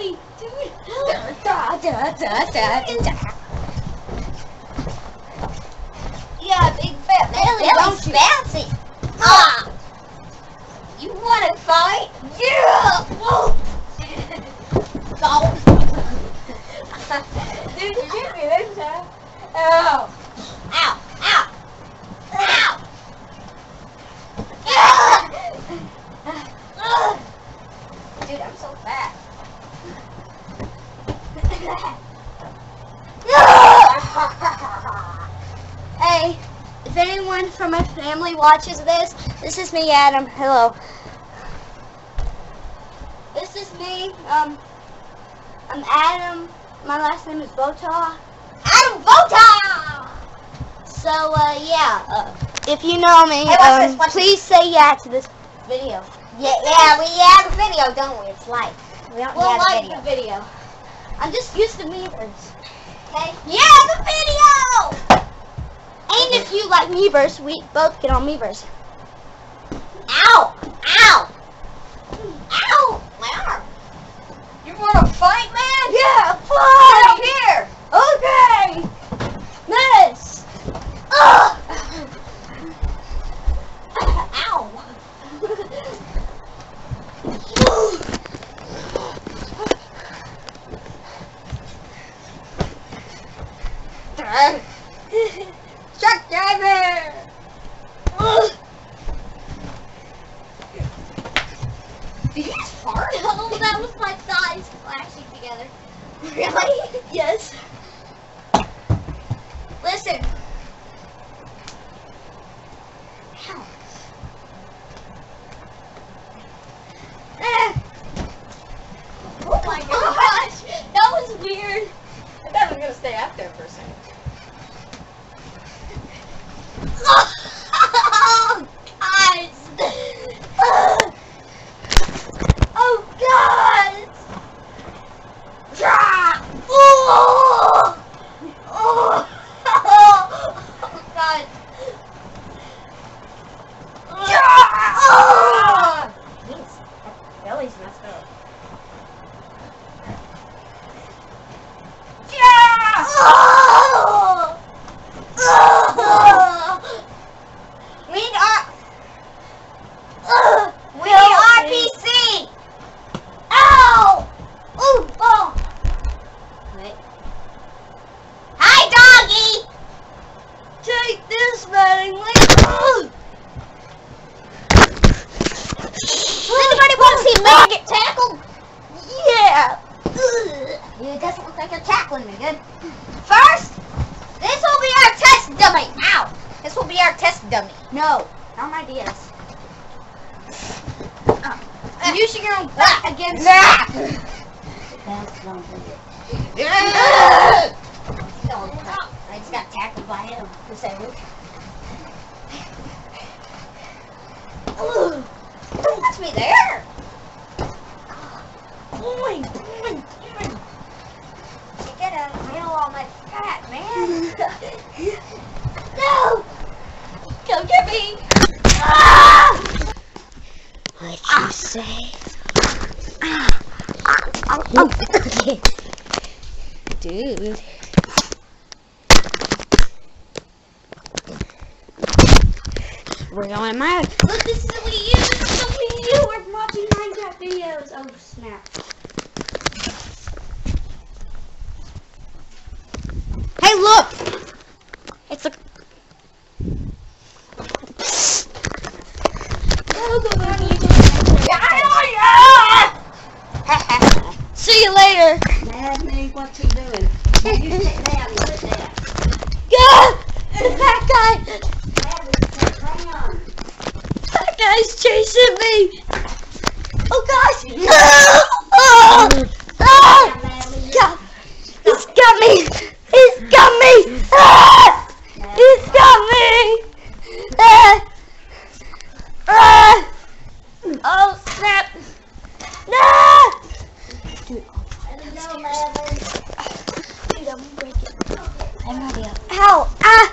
Da, da, da, da, da. Yeah, big fat belly, don't bouncy. Ah! You wanna fight? Yeah! Whoa! Go! Dude, you hit me. Ow. Ow! Ow! Ow! Dude, I'm so fat. Hey, if anyone from my family watches this, this is me, Adam. Hello. This is me. Um, I'm Adam. My last name is Bota. Adam Vota! So, uh, yeah. Uh, if you know me, Hey, um, this, please say yeah to this video. Yeah, yeah, we have a video, don't we? It's live. We don't We'll like video. the video. I'm just used to Meverse. Okay? Yeah, the video! And if you like Meverse, we both get on Meverse. Ow! Ow! Ow! My arm. You wanna fight, man? Yeah, Get up here! Okay. Miss. Ugh! Ow! Truck driver! Ugh. Did you just fart? Oh, that was my thighs flashing together. Really? Yes. Listen. Ow. Eh. Oh my gosh, that was weird. I thought I was gonna stay out there for a second. Oh, guys. Ugh. Oh, God. Ah. Oh. Oh. Oh, God. Ah. Belly's messed up. Oh. Oh. We need our Ugh. we need RPC. Ow! Ooh, oh. Wait. Hi, doggy. Take this, Mattingly. Ugh. Does anybody want to see me get tackled? Yeah. Ugh. It doesn't look like you're tackling me good. First, this will be our test dummy. Ow! This will be our test dummy. No, not my DS. I'm using your own Ah, against. Nah. That's not. I just got tackled by him. For. Ugh. Don't touch me there. Boing, boing, boing. You gotta feel all my fat, man. no! Come get me! Ah! What you say? Dude. We're going mad. Look, this is the Wii U. This is the Wii U. We're watching Minecraft videos. Oh, snap. Hey, look! It's a. Oh, See you later. Mad me, what you doing? You sit down, sit down. Yeah! The fat guy! Hang on. That guy's chasing me! Oh gosh! No! Oh! Ah! God! He's got me! He's got me! Ah! He's got me! Ah! Ah! Oh snap! No! Dude, Dude, I'm gonna break it. I'm ready. Ow! Ah!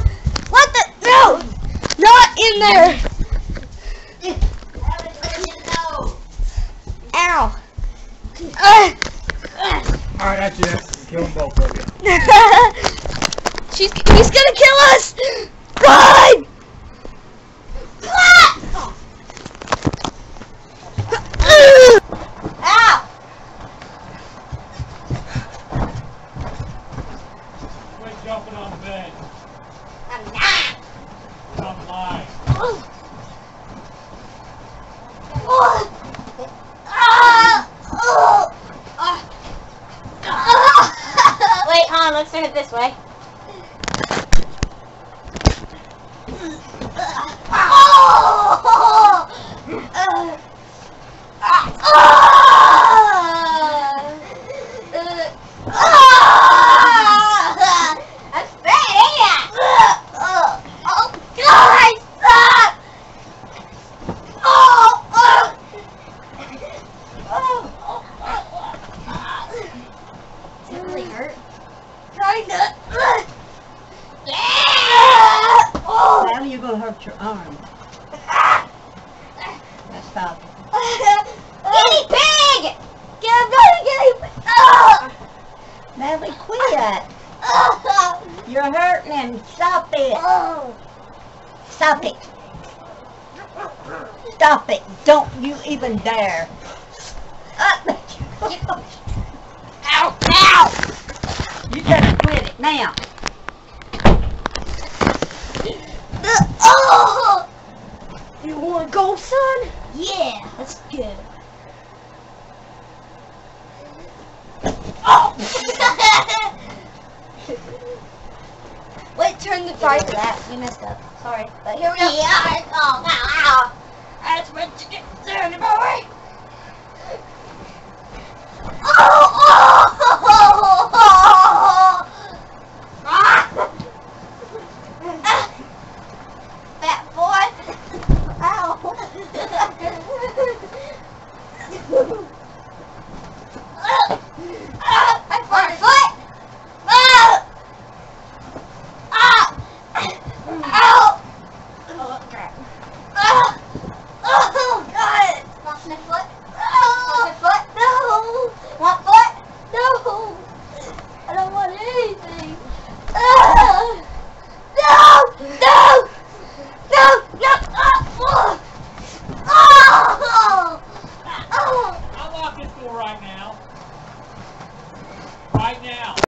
What the? No! Not in there! Ow! Uh, Alright, that's it. Kill them both of you. She's he's gonna kill us! Run! Ow! Quit jumping on the bed. I'm not. Stop lying. Wait, hold on, let's turn it this way. That's bad, ain't it? Oh, God, I suck! Oh, oh. Does it really hurt? Kinda. Yeah! Now hurt your arm. That's stop. Guinea pig! Get a bloody guinea pig! Oh. Natalie, quit. Oh. You're hurting him. Stop it. Oh. Stop it. Stop it. Don't you even dare. Uh. Ow! Ow! You just quit it now. You wanna go, son? Yeah, let's go. Oh! Wait, turn the fire to that. We messed up. Sorry, but here we go. Yeah, oh, ow, ow. I just went to get turned, boy! Oh, oh!